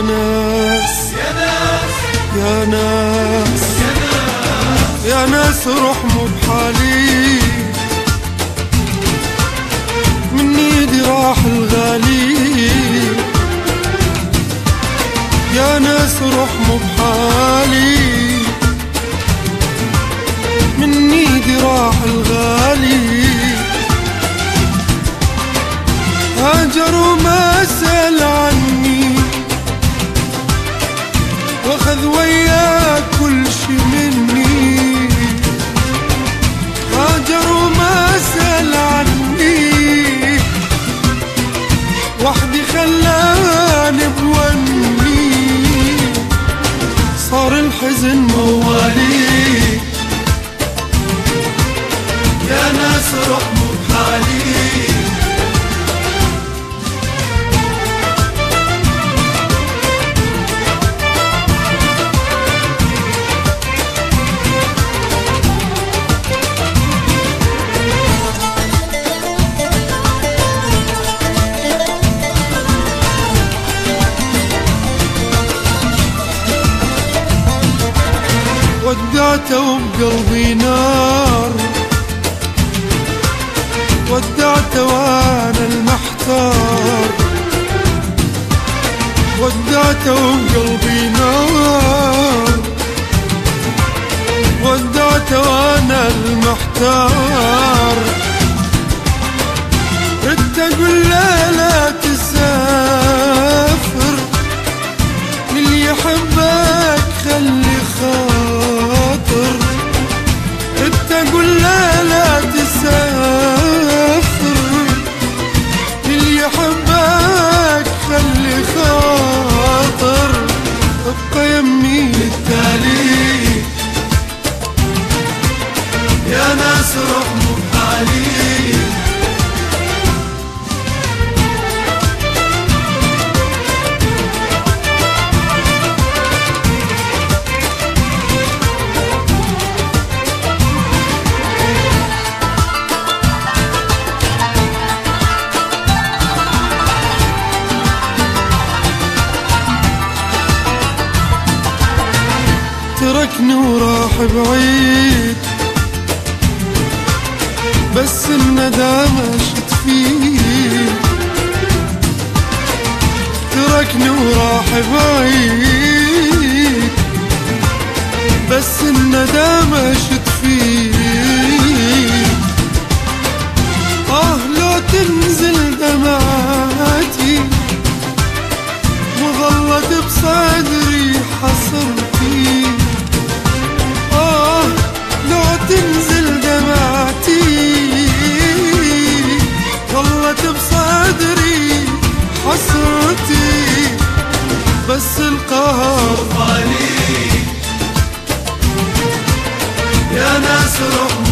يا ناس. يا ناس. يا ناس رحموا بحالي. من ايدي راح الغالي. يا ناس رحموا بحالي. من ايدي راح الغالي. هاجر وما سأل وحدي خلاني بوني صار الحزن موالي ودعته بقلبي نار. ودعته وأنا المحتار. ودعته بقلبي نار. ودعته وأنا المحتار. ناس رحموا بحالي تركني وراح بعيد. بس الندامة شت فيه. تركني وراح بعيد ضاقت بصدري حسرتي بس القهر يا ناس رحمة